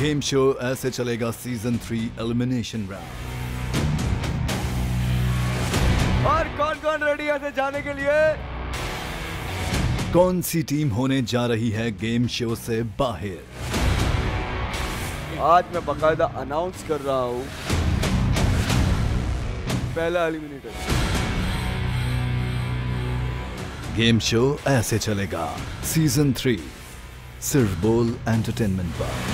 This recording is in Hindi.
गेम शो ऐसे चलेगा सीज़न थ्री एलिमिनेशन राउंड और कौन कौन रेडी है ऐसे जाने के लिए? कौन सी टीम होने जा रही है गेम शो से बाहर? आज मैं बकायदा अनाउंस कर रहा हूँ। पहला एलिमिनेटर गेम शो ऐसे चलेगा। सीज़न थ्री सिर्फ़ बोल एंटरटेनमेंट पर।